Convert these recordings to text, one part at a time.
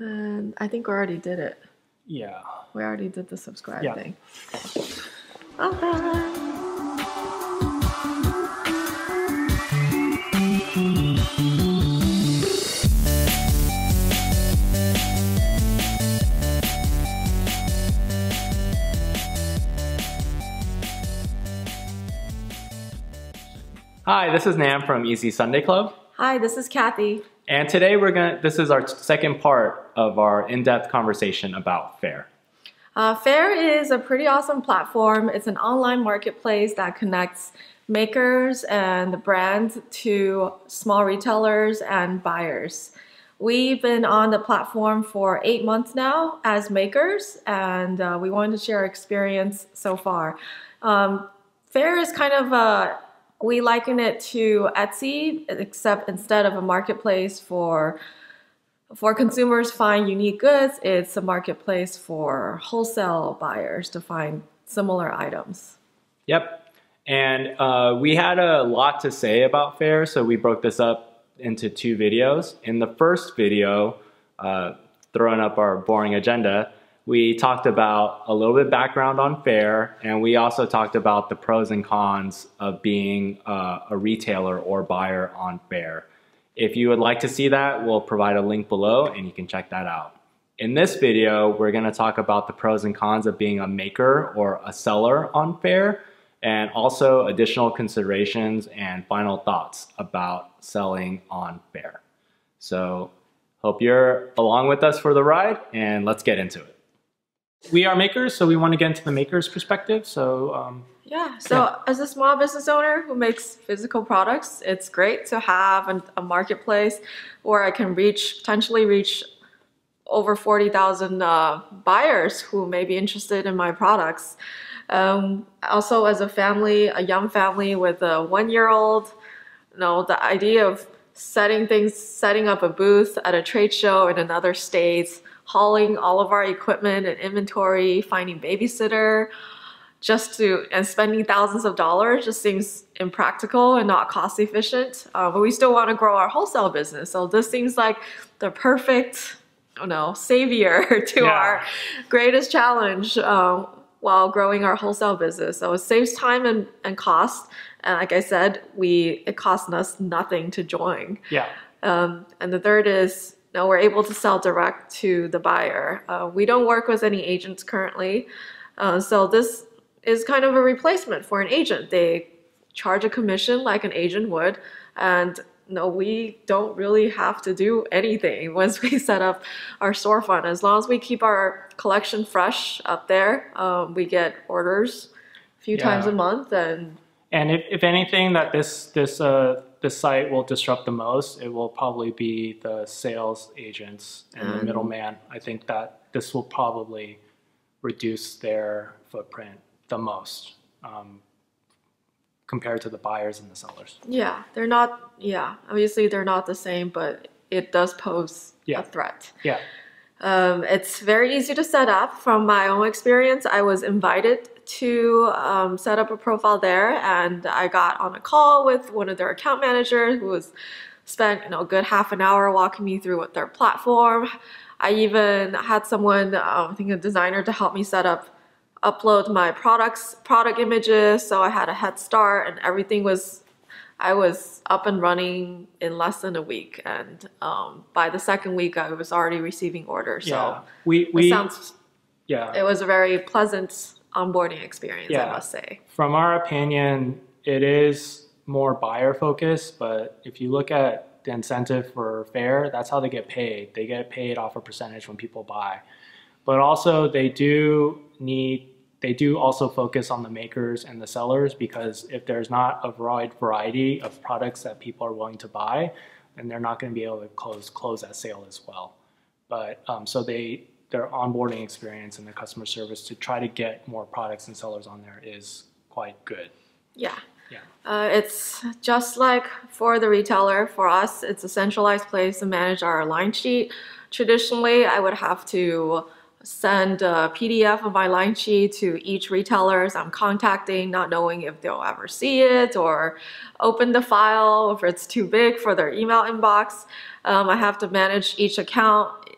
And I think we already did it. Yeah. We already did the subscribe Yeah. thing. Okay. Hi, this is Nam from Easy Sunday Club. Hi, this is Cathy. And today we're going to, this is our second part of our in-depth conversation about Faire. Uh, Faire is a pretty awesome platform. It's an online marketplace that connects makers and the brands to small retailers and buyers. We've been on the platform for eight months now as makers, and uh, we wanted to share our experience so far. Um, Faire is kind of a we liken it to Etsy, except instead of a marketplace for for consumers find unique goods, it's a marketplace for wholesale buyers to find similar items. Yep. And uh, we had a lot to say about Faire, so we broke this up into two videos. In the first video, uh, throwing up our boring agenda, we talked about a little bit background on Faire, and we also talked about the pros and cons of being uh, a retailer or buyer on Faire. If you would like to see that, we'll provide a link below and you can check that out. In this video, we're going to talk about the pros and cons of being a maker or a seller on Faire, and also additional considerations and final thoughts about selling on Faire. So, hope you're along with us for the ride, and let's get into it. We are makers, so we want to get into the maker's perspective. So, um, Yeah, so as a small business owner who makes physical products, it's great to have an, a marketplace where I can reach, potentially reach over 40,000 uh, buyers who may be interested in my products. Um, also, as a family, a young family with a one year old, you know, the idea of setting things, setting up a booth at a trade show in another state, hauling all of our equipment and inventory, finding babysitter, just to and spending thousands of dollars just seems impractical and not cost efficient. Uh, but we still want to grow our wholesale business, so this seems like the perfect, I don't know, savior to Yeah. our greatest challenge uh, while growing our wholesale business. So it saves time and, and cost. And like I said, we it costs us nothing to join. yeah. Um, and the third is know, we're able to sell direct to the buyer. Uh, we don't work with any agents currently. Uh, so this is kind of a replacement for an agent. They charge a commission like an agent would. And no, we don't really have to do anything once we set up our storefront. As long as we keep our collection fresh up there, um, we get orders a few times a month and And if, if anything that this this uh this site will disrupt the most, it will probably be the sales agents and the Um. middleman. I think that this will probably reduce their footprint the most um, compared to the buyers and the sellers. Yeah, they're not. Yeah, obviously they're not the same, but it does pose Yeah. a threat. Yeah, Um, it's very easy to set up. From my own experience, I was invited to um, set up a profile there, and I got on a call with one of their account managers who was spent you know a good half an hour walking me through what their platform. I even had someone, um, I think a designer, to help me set up, upload my products, product images. So I had a head start, and everything was I was up and running in less than a week, and um, by the second week, I was already receiving orders. yeah. So We it we sounds yeah. it was a very pleasant onboarding experience, I must say. From our opinion, it is more buyer focused, but if you look at the incentive for Faire, that's how they get paid. They get paid off a percentage when people buy. But also they do need they do also focus on the makers and the sellers because if there's not a wide variety of products that people are willing to buy, then they're not going to be able to close close that sale as well. But um, so they their onboarding experience and their customer service to try to get more products and sellers on there is quite good. Yeah. Yeah. Uh, it's just like for the retailer, for us, it's a centralized place to manage our line sheet. Traditionally, I would have to send a PDF of my line sheet to each retailers I'm contacting, not knowing if they'll ever see it or open the file, if it's too big for their email inbox. Um, I have to manage each account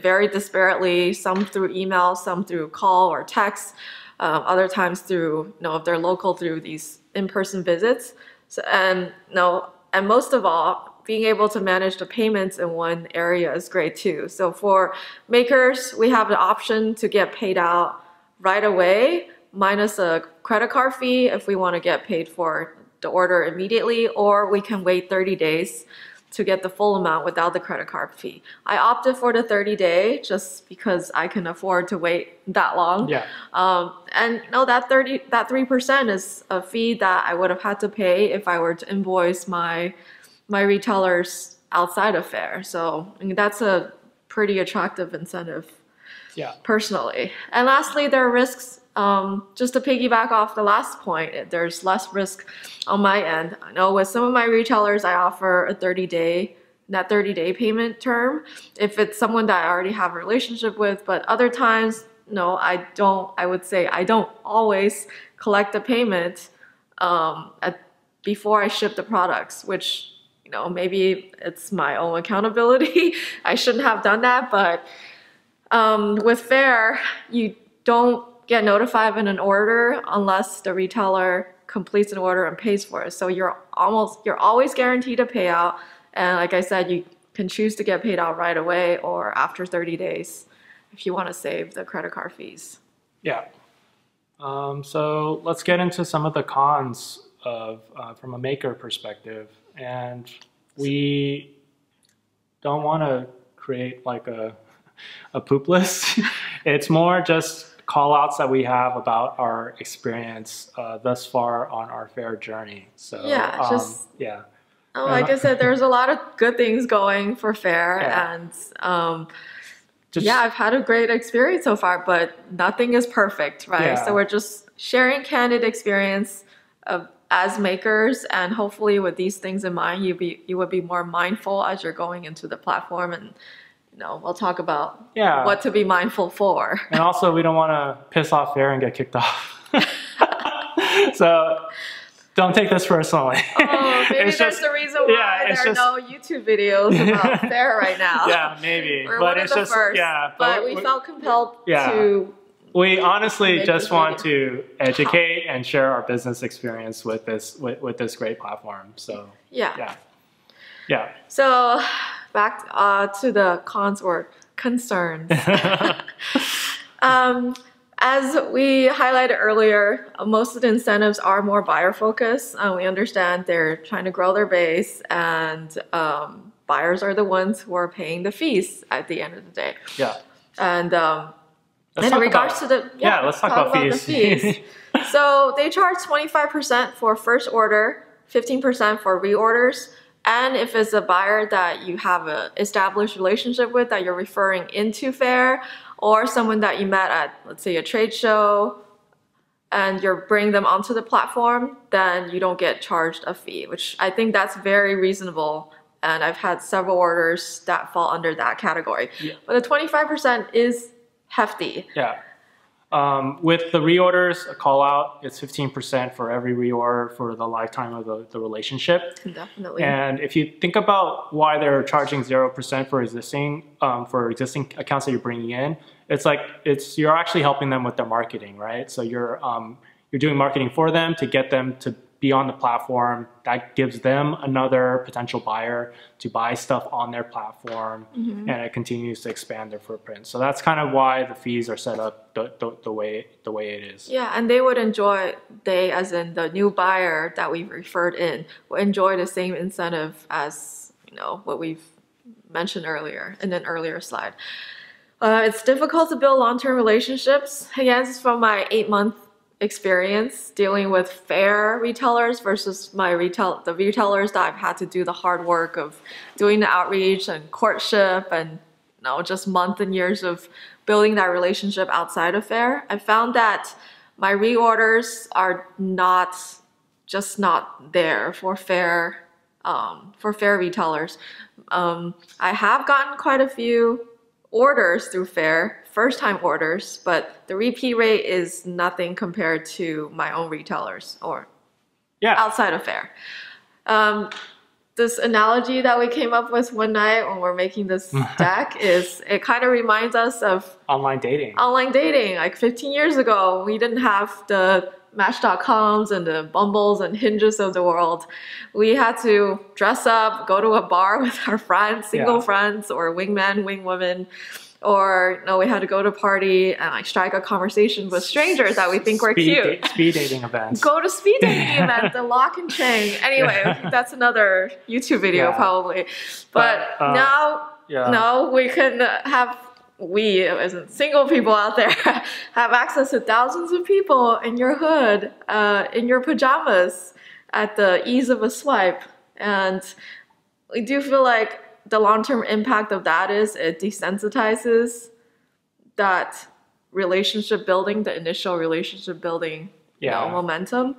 very disparately, some through email, some through call or text, um, other times through, you know, if they're local through these in-person visits. So, and, you know, and most of all, being able to manage the payments in one area is great too. So for makers, we have the option to get paid out right away, minus a credit card fee if we want to get paid for the order immediately, or we can wait 30 days to get the full amount without the credit card fee. I opted for the 30 day just because I can afford to wait that long. Yeah. Um, and no, that 30, that 3% is a fee that I would have had to pay if I were to invoice my, my retailers outside of Faire. So I mean, that's a pretty attractive incentive Yeah. personally. And lastly, there are risks. Um, just to piggyback off the last point, there's less risk on my end. I know with some of my retailers, I offer a 30 day that 30 day payment term if it's someone that I already have a relationship with. But other times, no, I don't. I would say I don't always collect the payment um, at, before I ship the products, which you know maybe it's my own accountability. I shouldn't have done that, but um, with Faire, you don't get notified of an order unless the retailer completes an order and pays for it. So you're almost you're always guaranteed a payout. And like I said, you can choose to get paid out right away or after 30 days if you want to save the credit card fees. Yeah. Um, so let's get into some of the cons of uh, from a maker perspective, and we don't want to create like a a poop list. it's more just call outs that we have about our experience uh, thus far on our Faire journey. So Yeah, um, just- yeah, Oh, like I said, there's a lot of good things going for Faire, Yeah. and um, just yeah, I've had a great experience so far, but nothing is perfect, right? Yeah. So we're just sharing candid experience of as makers, and hopefully with these things in mind, you be you would be more mindful as you're going into the platform, and you know we'll talk about yeah. what to be mindful for. And also, we don't want to piss off Faire and get kicked off. so don't take this personally. Oh, maybe It's that's just- the reason why yeah, there are just- no YouTube videos about Faire right now. yeah, maybe. We're but one it's of the just first, yeah. but we we- felt compelled Yeah. to we honestly just want to educate and share our business experience with this with, with this great platform. So yeah. yeah, yeah. So back uh, to the cons or concerns. Um, as we highlighted earlier, most of the incentives are more buyer focused. Uh, we understand they're trying to grow their base, and um, buyers are the ones who are paying the fees at the end of the day. yeah. And um, in regards about- to the yeah, let's talk, about, the fees. fees. so they charge 25% for first order, 15% for reorders. And if it's a buyer that you have an established relationship with that you're referring into Faire, or someone that you met at, let's say, a trade show, and you're bringing them onto the platform, then you don't get charged a fee, which I think that's very reasonable. And I've had several orders that fall under that category. Yeah. But the 25% is hefty. yeah. Um, with the reorders, a call out, it's 15% for every reorder for the lifetime of the, the relationship. Definitely. And if you think about why they're charging zero percent for existing um, for existing accounts that you're bringing in, it's like it's you're actually helping them with their marketing, right? So you're um, you're doing marketing for them to get them to be on the platform. That gives them another potential buyer to buy stuff on their platform, Mm-hmm. and it continues to expand their footprint. So that's kind of why the fees are set up the, the, the way the way it is. yeah, and they would enjoy, they, as in the new buyer that we've referred in, will enjoy the same incentive as, you know, what we've mentioned earlier in an earlier slide. Uh, it's difficult to build long-term relationships. Again, this is from my eight-month experience dealing with Faire retailers versus my retail the retailers that I've had to do the hard work of doing the outreach and courtship and you know just months and years of building that relationship outside of Faire. I found that my reorders are not just not there for Faire um, for Faire retailers. Um, I have gotten quite a few orders through Faire, first time orders, but the repeat rate is nothing compared to my own retailers or Yeah. outside of Faire. Um, this analogy that we came up with one night when we're making this deck is it kind of reminds us of Online dating. online dating. Like 15 years ago, we didn't have the Match.coms and the Bumbles and Hinges of the world. We had to dress up, go to a bar with our friends, single Yeah. friends, or wingmen, wingwomen. Or no, we had to go to a party and like strike a conversation with strangers that we think were speed, cute. da- speed dating events. Go to speed dating events, the lock and chain. Anyway, that's another YouTube video Yeah. probably. But, But, uh, now, yeah. now we can have we as single people out there have access to thousands of people in your hood, uh, in your pajamas, at the ease of a swipe, and we do feel like the long-term impact of that is it desensitizes that relationship building, the initial relationship building, you know, momentum.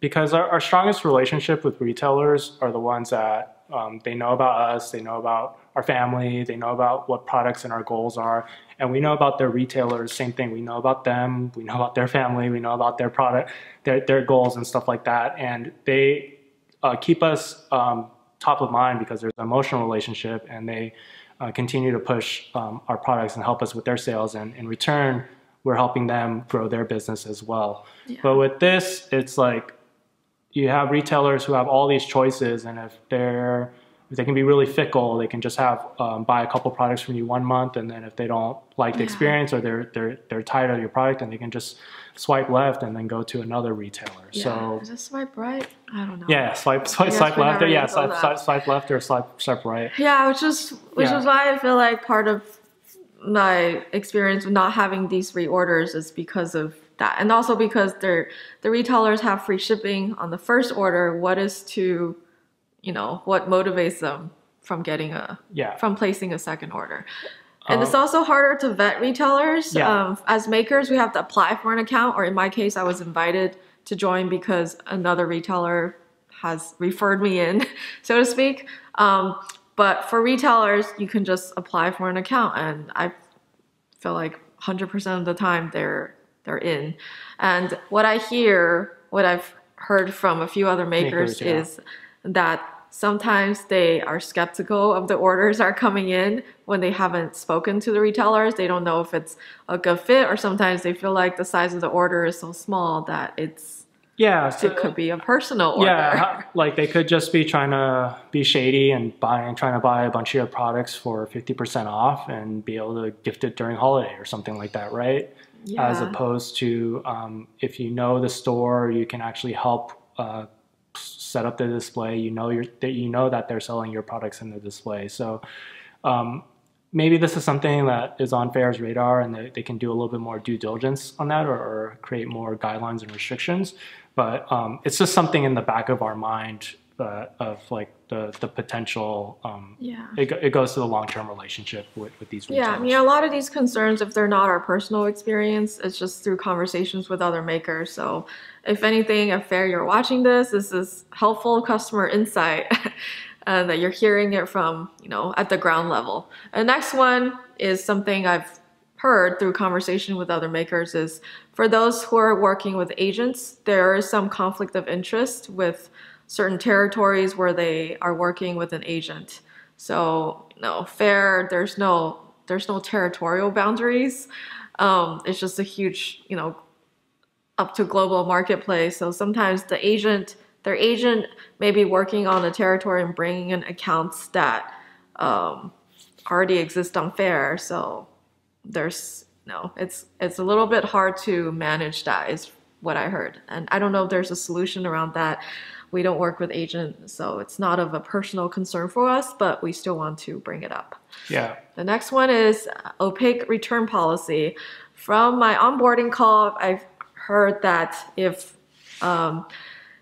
because our, our strongest relationship with retailers are the ones that um, they know about us, they know about our family, they know about what products and our goals are, and we know about their retailers. Same thing, we know about them, we know about their family, we know about their product, their their goals and stuff like that, and they uh, keep us um, top of mind because there's an emotional relationship, and they uh, continue to push um, our products and help us with their sales, and in return, we're helping them grow their business as well. But with this, it's like you have retailers who have all these choices, and if they're if they can be really fickle, they can just have um, buy a couple products from you one month, and then if they don't like the Yeah. experience or they're they're they're tired of your product, then they can just swipe left and then go to another retailer. So is it swipe right? I don't know. yeah, swipe swipe, swipe left or yeah, swipe, swipe swipe left or swipe swipe right. Yeah, which is which Yeah. is why I feel like part of my experience with not having these reorders is because of that, and also because they're the retailers have free shipping on the first order. What is to, you know, what motivates them from getting a Yeah. from placing a second order. And it's Um, also harder to vet retailers. Yeah. Um, as makers, we have to apply for an account, or in my case, I was invited to join because another retailer has referred me in, so to speak. Um, but for retailers, you can just apply for an account, and I feel like 100% of the time they're they're in. And what I hear, what I've heard from a few other makers, Makers, yeah. is that sometimes they are skeptical of the orders are coming in when they haven't spoken to the retailers. They don't know if it's a good fit, or sometimes they feel like the size of the order is so small that it's Yeah, so, it could be a personal order. yeah, like they could just be trying to be shady and buy and trying to buy a bunch of your products for fifty percent off and be able to gift it during holiday or something like that, right? Yeah. As opposed to um, if you know the store, you can actually help uh, set up the display. You know you're, that you know that they're selling your products in the display. So um, maybe this is something that is on Faire's radar, and they, they can do a little bit more due diligence on that, or, or create more guidelines and restrictions. But um, it's just something in the back of our mind uh, of like the the potential. Um, Yeah. it, it goes to the long term relationship with, with these retailers. Yeah, I mean, a lot of these concerns, if they're not our personal experience, it's just through conversations with other makers. So, if anything, if Faire, you're watching this, this is helpful customer insight uh, that you're hearing it from, you know, at the ground level. And next one is something I've heard through conversation with other makers is for those who are working with agents, there is some conflict of interest with certain territories where they are working with an agent. So no Faire. There's no there's no territorial boundaries. Um, it's just a huge you know up to global marketplace. So sometimes the agent their agent may be working on a territory and bringing in accounts that um, already exist on Faire. So there's no it's it's a little bit hard to manage that is what I heard. And I don't know if there's a solution around that. We don't work with agents, so it's not of a personal concern for us, but we still want to bring it up. yeah. The next one is opaque return policy. From my onboarding call, I've heard that if um,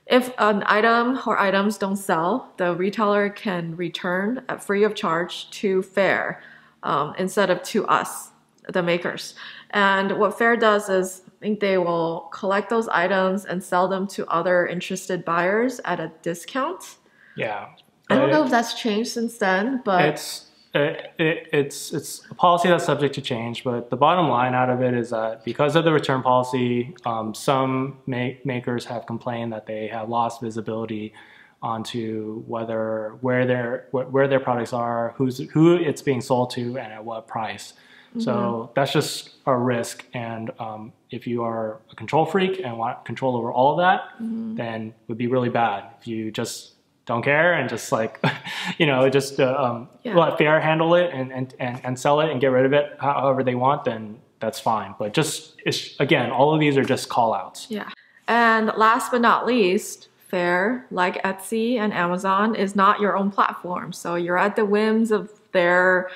if an item or items don't sell, the retailer can return at free of charge to Faire um, instead of to us, the makers. And what Faire does is, think they will collect those items and sell them to other interested buyers at a discount. Yeah. I don't But know if that's changed since then, but it's it, it, it's it's a policy that's subject to change, but the bottom line out of it is that because of the return policy, um, some ma- makers have complained that they have lost visibility onto whether where their where their products are, who's who it's being sold to, and at what price. So that's just a risk. And um, if you are a control freak and want control over all of that, mm-hmm. then it would be really bad. If you just don't care and just like, you know, just uh, um, yeah. let Faire handle it and, and, and, and sell it and get rid of it however they want, then that's fine. But just, again, all of these are just call outs. Yeah. And last but not least, Faire, like Etsy and Amazon, is not your own platform. So you're at the whims of their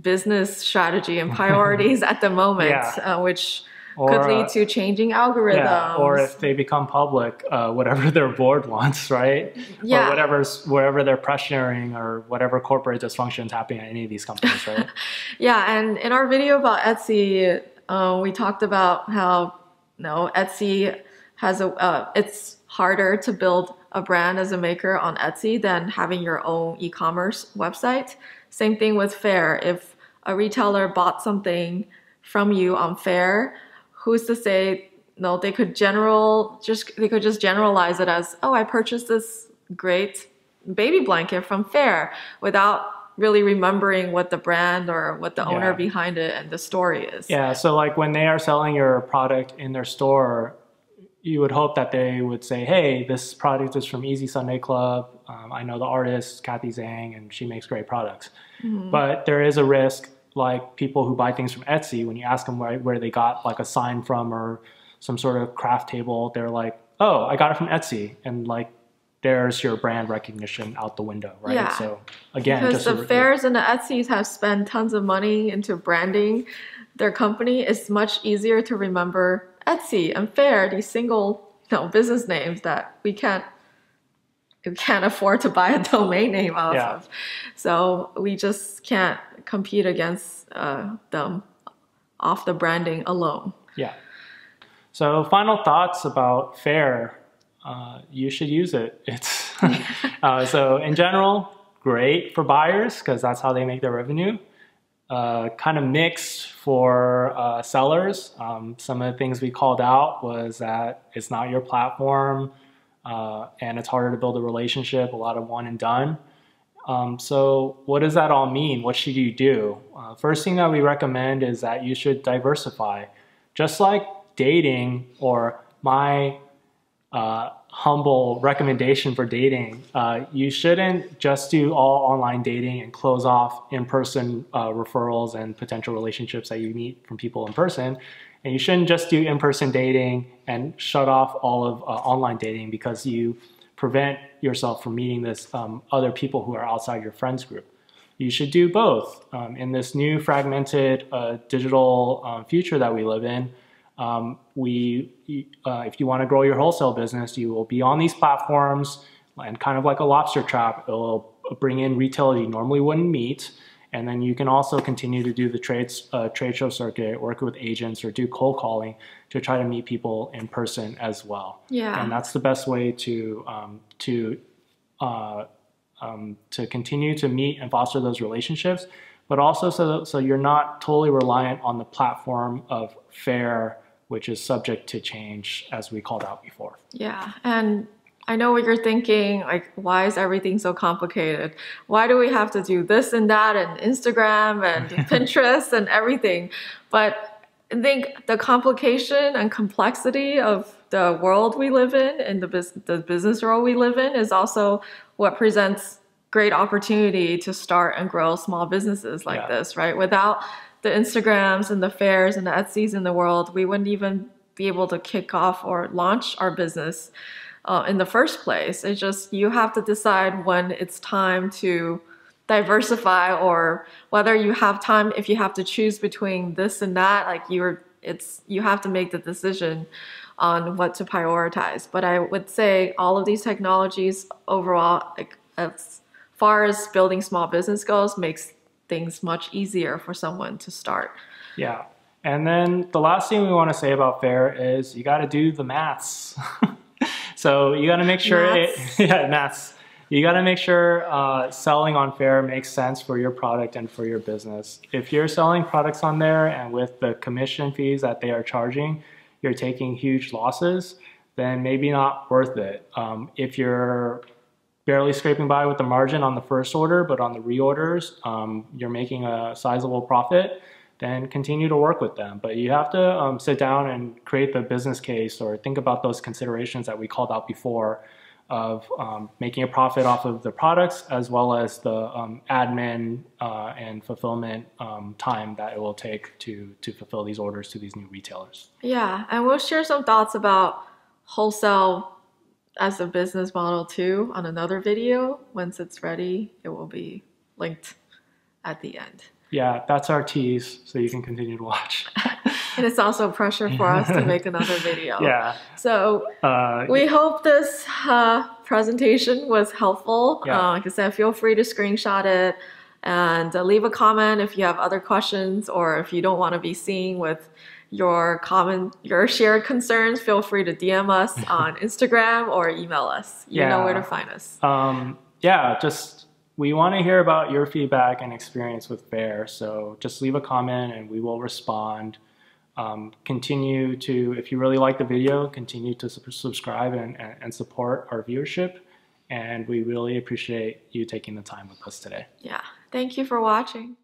business strategy and priorities at the moment, yeah. uh, which or, could lead to changing algorithms. Yeah, or if they become public, uh, whatever their board wants, right? Yeah. Or whatever's wherever they're pressuring or whatever corporate dysfunction is happening at any of these companies, right? yeah, and in our video about Etsy, uh, we talked about how you know, Etsy has a uh, it's harder to build a brand as a maker on Etsy than having your own e-commerce website. Same thing with Faire. If a retailer bought something from you on Faire, who's to say no they could general just they could just generalize it as oh I purchased this great baby blanket from Faire without really remembering what the brand or what the owner behind it and the story is. Yeah, so like when they are selling your product in their store, you would hope that they would say, hey, this product is from Easy Sunday Club. Um, I know the artist, Cathy Zhang, and she makes great products. Mm-hmm. But there is a risk, like people who buy things from Etsy, when you ask them where, where they got like a sign from or some sort of craft table, they're like, oh, I got it from Etsy. And like, there's your brand recognition out the window, right? Yeah. So again, because the a, Faires and the Etsy's have spent tons of money into branding their company, it's much easier to remember Etsy and Faire, these single you know, business names that we can't we can't afford to buy a domain name off yeah. of. So we just can't compete against uh, them off the branding alone. Yeah. So final thoughts about Faire. Uh, you should use it. It's uh, so in general, great for buyers because that's how they make their revenue uh, kind of mixed for uh, sellers. Um, some of the things we called out was that it's not your platform uh, and it's harder to build a relationship, a lot of one and done. Um, so, what does that all mean? What should you do? Uh, first thing that we recommend is that you should diversify. Just like dating or my uh, humble recommendation for dating. Uh, you shouldn't just do all online dating and close off in-person uh, referrals and potential relationships that you meet from people in person. And you shouldn't just do in-person dating and shut off all of uh, online dating because you prevent yourself from meeting this um, other people who are outside your friends group. You should do both. Um, in this new fragmented uh, digital um, future that we live in, um, we, uh, if you want to grow your wholesale business, you will be on these platforms and kind of like a lobster trap, it will bring in retailers you normally wouldn't meet. And then you can also continue to do the trades, uh, trade show circuit, work with agents, or do cold calling to try to meet people in person as well. Yeah. And that's the best way to um, to uh, um, to continue to meet and foster those relationships, but also so so you're not totally reliant on the platform of Faire which is subject to change as we called out before. Yeah. And I know what you're thinking, like, why is everything so complicated? Why do we have to do this and that and Instagram and Pinterest and everything? But I think the complication and complexity of the world we live in and the, bus- the business world we live in is also what presents great opportunity to start and grow small businesses like yeah. this, right? Without the Instagrams and the Faires and the Etsy's in the world, we wouldn't even be able to kick off or launch our business uh, in the first place. It's just you have to decide when it's time to diversify or whether you have time if you have to choose between this and that like you're it's you have to make the decision on what to prioritize but i would say all of these technologies overall like as far as building small business goes makes things much easier for someone to start. Yeah. And then the last thing we want to say about Faire is you got to do the maths. so you got to make sure maths. it, yeah, maths. You got to make sure uh, selling on Faire makes sense for your product and for your business. If you're selling products on there and with the commission fees that they are charging, you're taking huge losses, then maybe not worth it. Um, if you're barely scraping by with the margin on the first order, but on the reorders, um, you're making a sizable profit, then continue to work with them. But you have to um, sit down and create the business case or think about those considerations that we called out before of um, making a profit off of the products as well as the um, admin uh, and fulfillment um, time that it will take to to fulfill these orders to these new retailers. Yeah, and we'll share some thoughts about wholesale as a business model too on another video. Once it's ready, it will be linked at the end. Yeah, that's our tease, so you can continue to watch. and it's also pressure for us to make another video. Yeah. So Uh, we hope this uh, presentation was helpful. Yeah. Uh, like I said, feel free to screenshot it and uh, leave a comment if you have other questions or if you don't want to be seen with your common your shared concerns. Feel free to DM us on Instagram or email us. You know where to find us. um, yeah, just we want to hear about your feedback and experience with Bear. So just leave a comment and we will respond. Um, continue to, if you really like the video, continue to sub- subscribe and and support our viewership. And we really appreciate you taking the time with us today. Yeah. Thank you for watching.